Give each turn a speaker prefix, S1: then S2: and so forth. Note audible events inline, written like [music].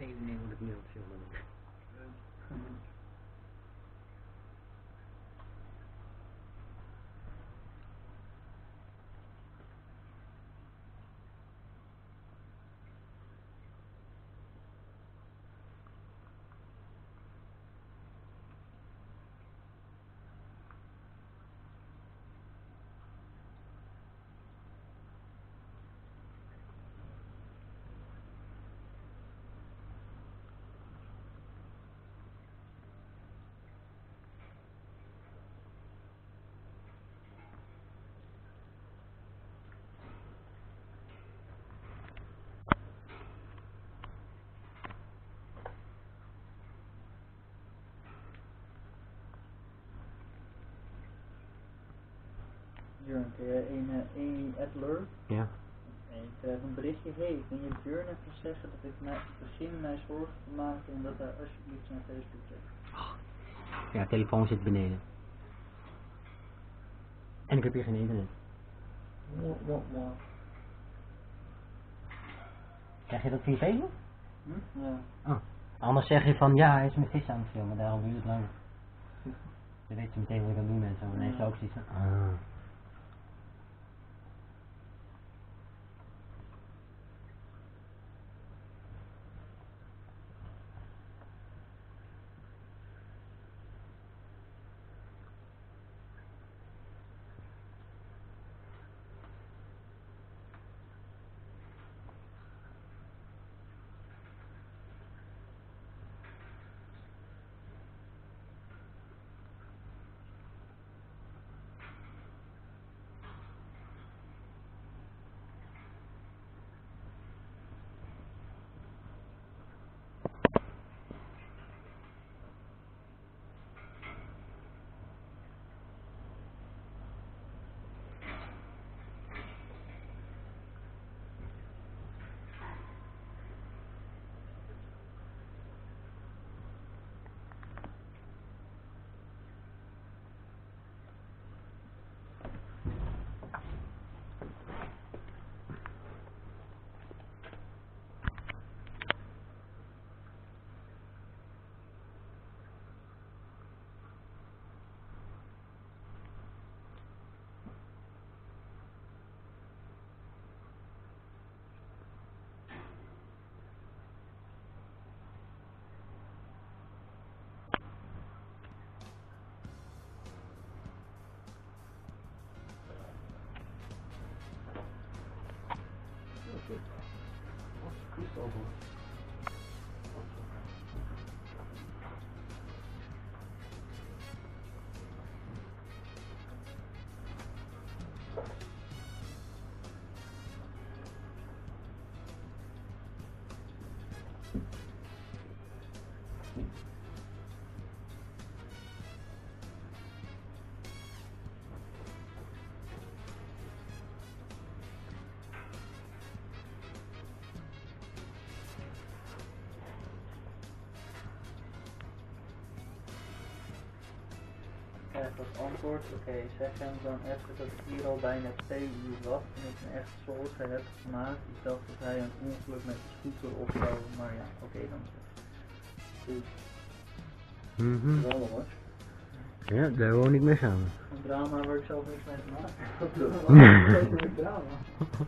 S1: geen idee hoe het mailtje
S2: Jurn, kun je een, eh, een Adler?
S1: Ja.
S2: En ik krijg een berichtje, hey, kun je Björn even zeggen dat ik mij, begin mij zorgen te maken en dat hij alsjeblieft zijn Facebook zegt.
S1: Ja, telefoon zit beneden. En ik heb hier geen internet.
S2: Mwah, mwah, mwah.
S1: Krijg je dat via Facebook?
S2: Hm? Ja.
S1: Oh. Anders zeg je van ja, hij is mijn vis aan het filmen, daarom duurt het lang. [laughs] Dan weet ze meteen wat ik aan het doen ben en zo. Dan heeft ze ook zoiets van, ah. aqui. Nossa, que.
S2: Krijg als antwoord, oké, zeg hem dan even dat ik hier al bijna twee uur wacht en ik me echt zorgen heb gemaakt. Ik dacht dat hij een ongeluk met de scooter of zo, maar ja, oké dan. Goed,
S1: Mhm.
S2: wel hoor.
S1: Ja, daar woon ik mee samen.
S2: Een drama waar ik zelf niks mee te maken heb. [laughs]
S1: Nee.
S2: Een drama. [laughs]